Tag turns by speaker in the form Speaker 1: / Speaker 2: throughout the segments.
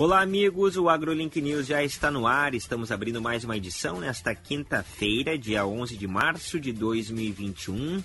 Speaker 1: Olá, amigos. O AgroLink News já está no ar. Estamos abrindo mais uma edição nesta quinta-feira, dia 11 de março de 2021.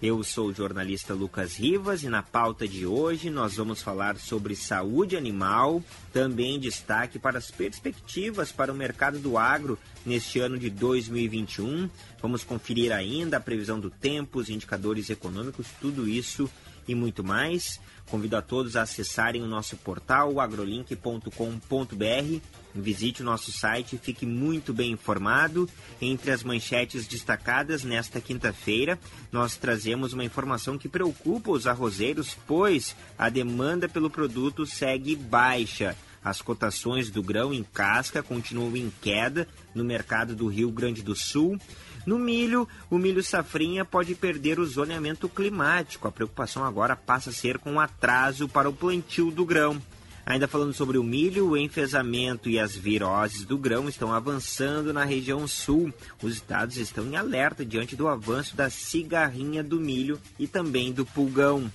Speaker 1: Eu sou o jornalista Lucas Rivas e na pauta de hoje nós vamos falar sobre saúde animal, também destaque para as perspectivas para o mercado do agro neste ano de 2021. Vamos conferir ainda a previsão do tempo, os indicadores econômicos, tudo isso e muito mais. Convido a todos a acessarem o nosso portal agrolink.com.br. Visite o nosso site e fique muito bem informado. Entre as manchetes destacadas nesta quinta-feira, nós trazemos uma informação que preocupa os arrozeiros, pois a demanda pelo produto segue baixa. As cotações do grão em casca continuam em queda no mercado do Rio Grande do Sul. No milho, o milho safrinha pode perder o zoneamento climático. A preocupação agora passa a ser com o atraso para o plantio do grão. Ainda falando sobre o milho, o enfesamento e as viroses do grão estão avançando na região sul. Os estados estão em alerta diante do avanço da cigarrinha do milho e também do pulgão.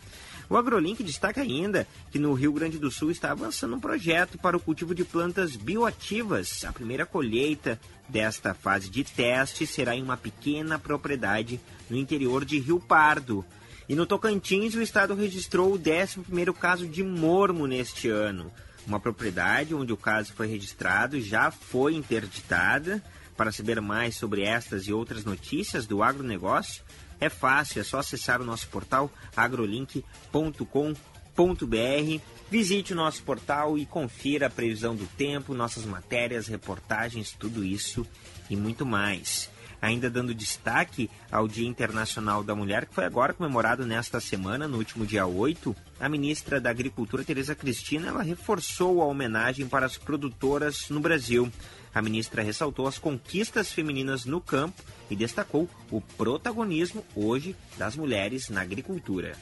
Speaker 1: O AgroLink destaca ainda que no Rio Grande do Sul está avançando um projeto para o cultivo de plantas bioativas. A primeira colheita desta fase de teste será em uma pequena propriedade no interior de Rio Pardo. E no Tocantins, o estado registrou o 11º caso de mormo neste ano. Uma propriedade onde o caso foi registrado já foi interditada. Para saber mais sobre estas e outras notícias do agronegócio, é fácil, é só acessar o nosso portal agrolink.com.br. Visite o nosso portal e confira a previsão do tempo, nossas matérias, reportagens, tudo isso e muito mais. Ainda dando destaque ao Dia Internacional da Mulher, que foi agora comemorado nesta semana, no último dia 8, a ministra da Agricultura, Tereza Cristina, ela reforçou a homenagem para as produtoras no Brasil. A ministra ressaltou as conquistas femininas no campo e destacou o protagonismo hoje das mulheres na agricultura.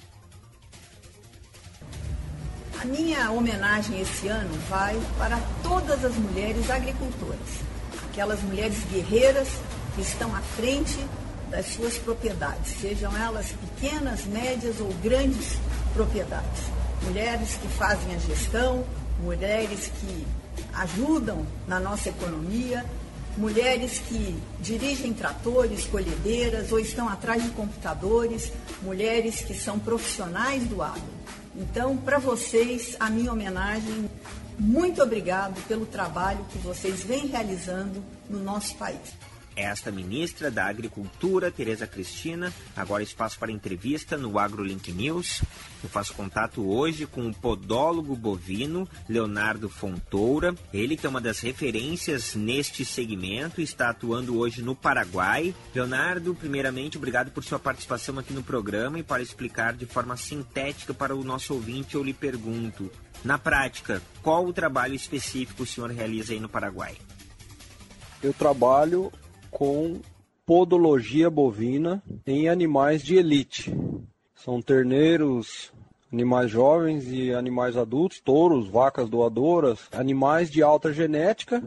Speaker 2: A minha homenagem esse ano vai para todas as mulheres agricultoras, aquelas mulheres guerreiras que estão à frente das suas propriedades, sejam elas pequenas, médias ou grandes propriedades. Mulheres que fazem a gestão, mulheres que ajudam na nossa economia, mulheres que dirigem tratores, colhedeiras ou estão atrás de computadores, mulheres que são profissionais do agro. Então, para vocês, a minha homenagem, muito obrigado pelo trabalho que vocês vêm realizando no nosso país.
Speaker 1: Esta ministra da Agricultura, Tereza Cristina, agora espaço para entrevista no AgroLink News. Eu faço contato hoje com o podólogo bovino Leonardo Fontoura. Ele que é uma das referências neste segmento, está atuando hoje no Paraguai. Leonardo, primeiramente, obrigado por sua participação aqui no programa e para explicar de forma sintética para o nosso ouvinte, eu lhe pergunto, na prática, qual o trabalho específico o senhor realiza aí no Paraguai?
Speaker 3: Eu trabalho com podologia bovina em animais de elite. São terneiros, animais jovens e animais adultos, touros, vacas doadoras, animais de alta genética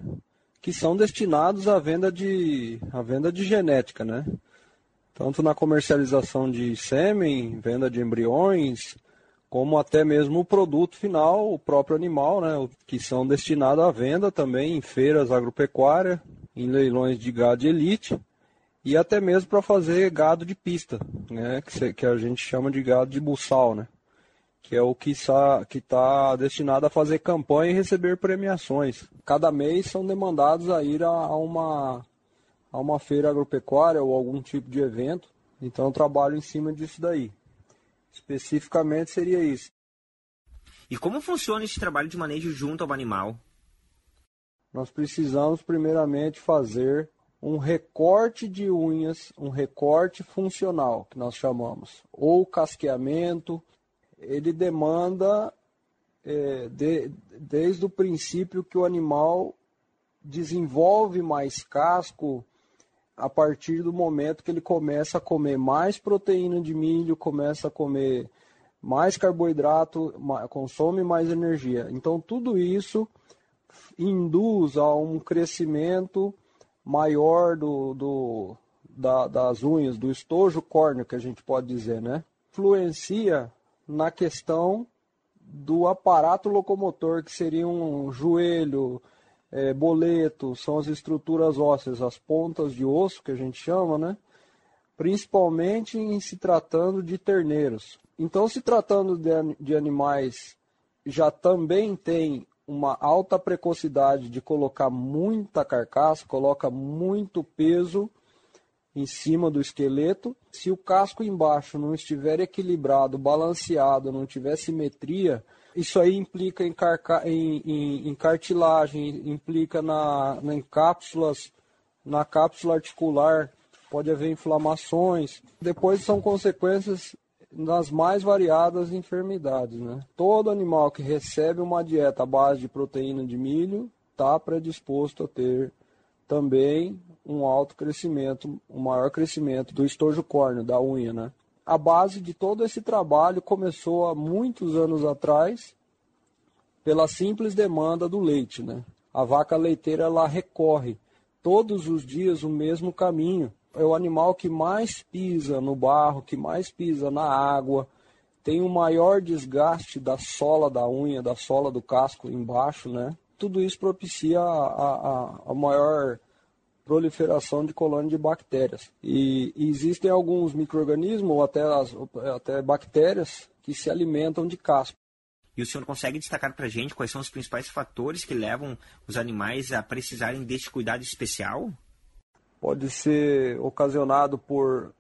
Speaker 3: que são destinados à venda de, à venda de genética, né? Tanto na comercialização de sêmen, venda de embriões, como até mesmo o produto final, o próprio animal, né? Que são destinados à venda também em feiras agropecuárias, em leilões de gado de elite e até mesmo para fazer gado de pista, né, que, que, a gente chama de gado de buçal, né, que é o que está tá destinado a fazer campanha e receber premiações. Cada mês são demandados a ir a, a uma, a uma feira agropecuária ou algum tipo de evento, então eu trabalho em cima disso daí. Especificamente seria isso.
Speaker 1: E como funciona esse trabalho de manejo junto ao animal?
Speaker 3: Nós precisamos primeiramente fazer um recorte de unhas, um recorte funcional, que nós chamamos, ou casqueamento. Ele demanda, é, de, desde o princípio que o animal desenvolve mais casco a partir do momento que ele começa a comer mais proteína de milho, começa a comer mais carboidrato, consome mais energia. Então, tudo isso induz a um crescimento maior do, do da, das unhas, do estojo córneo, que a gente pode dizer, né? Influencia na questão do aparato locomotor, que seria um joelho, é, boleto, são as estruturas ósseas, as pontas de osso que a gente chama, né? Principalmente em se tratando de terneiros. Então, se tratando de, de animais, já também tem uma alta precocidade de colocar muita carcaça, coloca muito peso em cima do esqueleto. Se o casco embaixo não estiver equilibrado, balanceado, não tiver simetria, isso aí implica em, carca... em, em, em cartilagem, implica na, na, em cápsulas, na cápsula articular, pode haver inflamações. Depois são consequências nas mais variadas enfermidades. Né? Todo animal que recebe uma dieta à base de proteína de milho está predisposto a ter também um alto crescimento, um maior crescimento do estojo córneo, da unha. Né? a base de todo esse trabalho começou há muitos anos atrás pela simples demanda do leite. Né? A vaca leiteira ela recorre todos os dias o mesmo caminho. É o animal que mais pisa no barro, que mais pisa na água, tem o maior desgaste da sola da unha, da sola do casco embaixo, né? Tudo isso propicia a, a, a maior proliferação de colônias de bactérias. E, e existem alguns micro-organismos, ou até, as, até bactérias, que se alimentam de casco.
Speaker 1: E o senhor consegue destacar para a gente quais são os principais fatores que levam os animais a precisarem deste cuidado especial?
Speaker 3: Pode ser ocasionado por,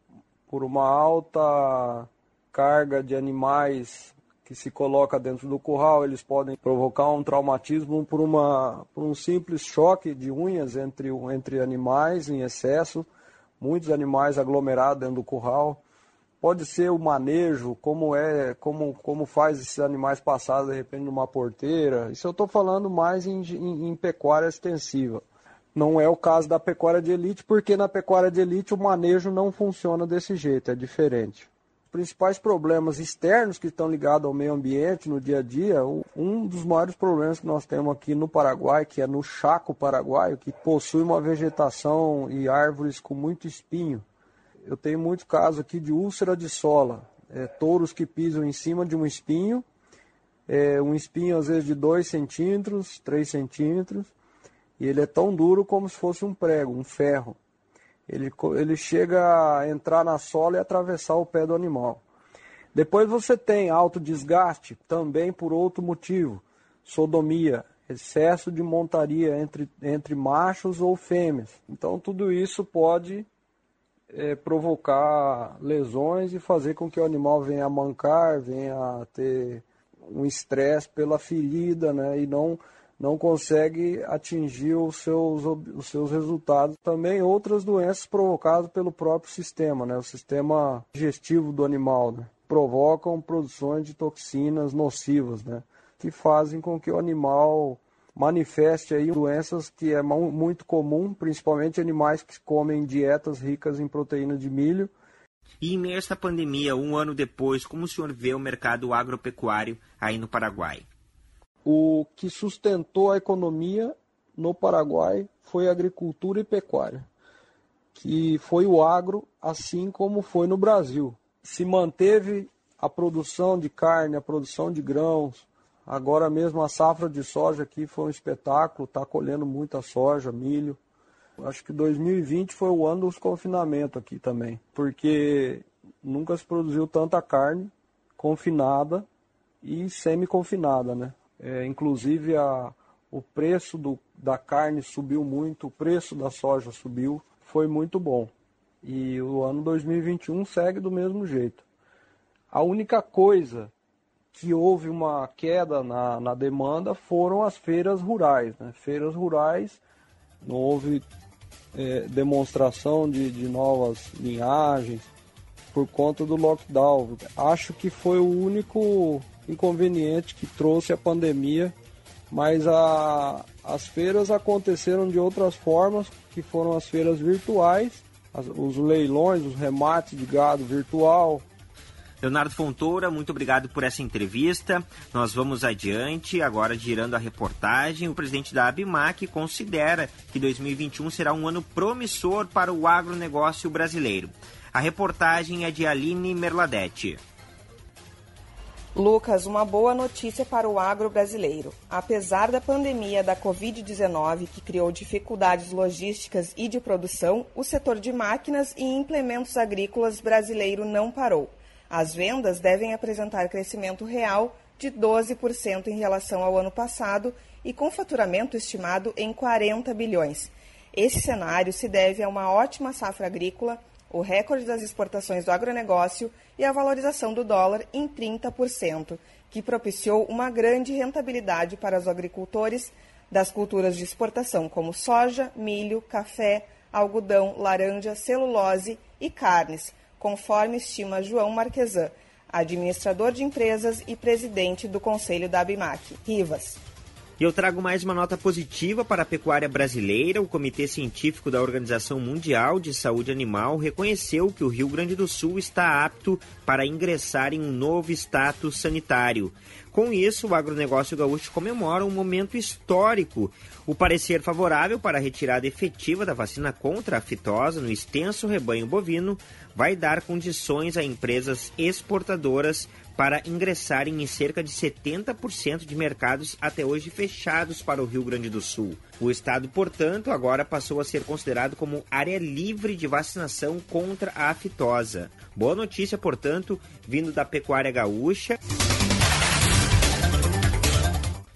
Speaker 3: por uma alta carga de animais que se coloca dentro do curral, eles podem provocar um traumatismo por, uma, por um simples choque de unhas entre, entre animais em excesso, muitos animais aglomerados dentro do curral. Pode ser o manejo, como é, como, como faz esses animais passar de repente numa porteira. Isso eu estou falando mais em, em, em pecuária extensiva. Não é o caso da pecuária de elite, porque na pecuária de elite o manejo não funciona desse jeito, é diferente principais problemas externos que estão ligados ao meio ambiente no dia a dia, um dos maiores problemas que nós temos aqui no Paraguai, que é no Chaco Paraguaio, que possui uma vegetação e árvores com muito espinho. Eu tenho muito caso aqui de úlcera de sola, é, touros que pisam em cima de um espinho, é, um espinho às vezes de 2 centímetros, 3 centímetros, e ele é tão duro como se fosse um prego, um ferro. Ele, ele chega a entrar na sola e atravessar o pé do animal. Depois você tem alto desgaste, também por outro motivo, sodomia, excesso de montaria entre, entre machos ou fêmeas. Então tudo isso pode é, provocar lesões e fazer com que o animal venha a mancar, venha a ter um estresse pela ferida, né, e não não consegue atingir os seus, os seus resultados. Também outras doenças provocadas pelo próprio sistema, né? o sistema digestivo do animal, né? provocam produções de toxinas nocivas, né? que fazem com que o animal manifeste aí doenças que é muito comum, principalmente animais que comem dietas ricas em proteína de milho.
Speaker 1: E em meio a esta pandemia, um ano depois, como o senhor vê o mercado agropecuário aí no Paraguai?
Speaker 3: O que sustentou a economia no Paraguai foi agricultura e pecuária, que foi o agro, assim como foi no Brasil. Se manteve a produção de carne, a produção de grãos. Agora mesmo a safra de soja aqui foi um espetáculo, está colhendo muita soja, milho. Acho que 2020 foi o ano dos confinamentos aqui também, porque nunca se produziu tanta carne confinada e semi-confinada, né? É, inclusive a, o preço do, da carne subiu muito, o preço da soja subiu, foi muito bom. E o ano 2021 segue do mesmo jeito. A única coisa que houve uma queda na, na demanda foram as feiras rurais. Né? Feiras rurais, não houve é, demonstração de, de novas linhagens por conta do lockdown. Acho que foi o único inconveniente que trouxe a pandemia, mas a, as feiras aconteceram de outras formas, que foram as feiras virtuais, as, os leilões, os remates de gado virtual.
Speaker 1: Leonardo Fontoura, muito obrigado por essa entrevista. Nós vamos adiante, agora girando a reportagem. O presidente da Abimac considera que 2021 será um ano promissor para o agronegócio brasileiro. A reportagem é de Aline Merladete.
Speaker 4: Lucas, uma boa notícia para o agro brasileiro. Apesar da pandemia da Covid-19, que criou dificuldades logísticas e de produção, o setor de máquinas e implementos agrícolas brasileiro não parou. As vendas devem apresentar crescimento real de 12% em relação ao ano passado e com faturamento estimado em 40 bilhões. Esse cenário se deve a uma ótima safra agrícola o recorde das exportações do agronegócio e a valorização do dólar em 30%, que propiciou uma grande rentabilidade para os agricultores das culturas de exportação como soja, milho, café, algodão, laranja, celulose e carnes, conforme estima João Marquesan, administrador de empresas e presidente do Conselho da Abimac. Rivas.
Speaker 1: E eu trago mais uma nota positiva para a pecuária brasileira. O Comitê Científico da Organização Mundial de Saúde Animal reconheceu que o Rio Grande do Sul está apto para ingressar em um novo status sanitário. Com isso, o agronegócio gaúcho comemora um momento histórico. O parecer favorável para a retirada efetiva da vacina contra a fitosa no extenso rebanho bovino vai dar condições a empresas exportadoras para ingressarem em cerca de 70% de mercados até hoje fechados para o Rio Grande do Sul. O estado, portanto, agora passou a ser considerado como área livre de vacinação contra a aftosa. Boa notícia, portanto, vindo da pecuária gaúcha.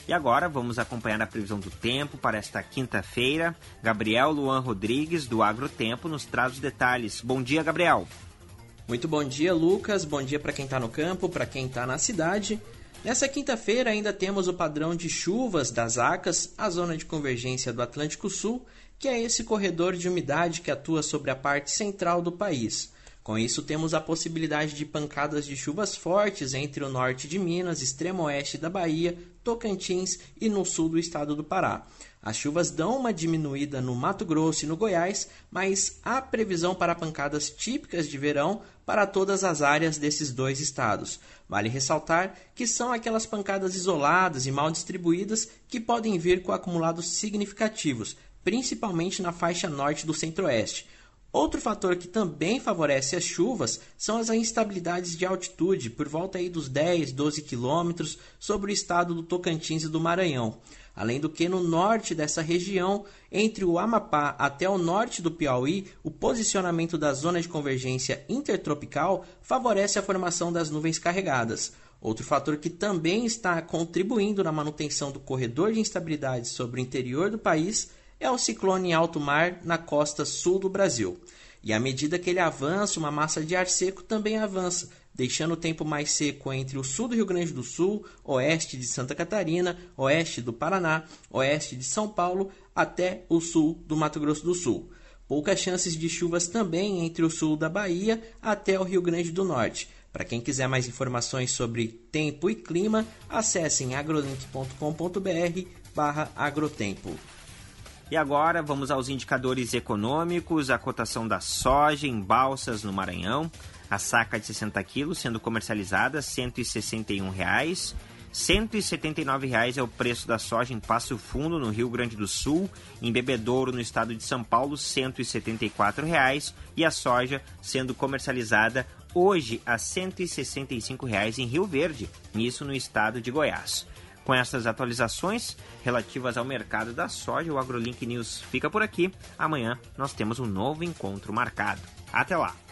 Speaker 1: E agora vamos acompanhar a previsão do tempo para esta quinta-feira. Gabriel Luan Rodrigues, do Agrotempo, nos traz os detalhes. Bom dia, Gabriel.
Speaker 5: Muito bom dia, Lucas. Bom dia para quem está no campo, para quem está na cidade. Nessa quinta-feira ainda temos o padrão de chuvas das ACAS, a zona de convergência do Atlântico Sul, que é esse corredor de umidade que atua sobre a parte central do país. Com isso, temos a possibilidade de pancadas de chuvas fortes entre o norte de Minas, extremo oeste da Bahia, Tocantins e no sul do estado do Pará. As chuvas dão uma diminuída no Mato Grosso e no Goiás, mas há previsão para pancadas típicas de verão para todas as áreas desses dois estados. Vale ressaltar que são aquelas pancadas isoladas e mal distribuídas que podem vir com acumulados significativos, principalmente na faixa norte do centro-oeste. Outro fator que também favorece as chuvas são as instabilidades de altitude, por volta aí dos 10, 12 quilômetros sobre o estado do Tocantins e do Maranhão. Além do que, no norte dessa região, entre o Amapá até o norte do Piauí, o posicionamento da zona de convergência intertropical favorece a formação das nuvens carregadas. Outro fator que também está contribuindo na manutenção do corredor de instabilidade sobre o interior do país é o ciclone em alto mar na costa sul do Brasil. E à medida que ele avança, uma massa de ar seco também avança, deixando o tempo mais seco entre o sul do Rio Grande do Sul, oeste de Santa Catarina, oeste do Paraná, oeste de São Paulo, até o sul do Mato Grosso do Sul. Poucas chances de chuvas também entre o sul da Bahia até o Rio Grande do Norte. Para quem quiser mais informações sobre tempo e clima, acessem agrolink.com.br barra agrotempo.
Speaker 1: E agora vamos aos indicadores econômicos, a cotação da soja em balsas no Maranhão. A saca de 60 quilos sendo comercializada 161 reais. 179 reais é o preço da soja em Passo Fundo, no Rio Grande do Sul, em Bebedouro, no estado de São Paulo, 174 reais, e a soja sendo comercializada hoje a 165 reais em Rio Verde, isso no estado de Goiás. Com essas atualizações relativas ao mercado da soja, o AgroLink News fica por aqui. Amanhã nós temos um novo encontro marcado. Até lá!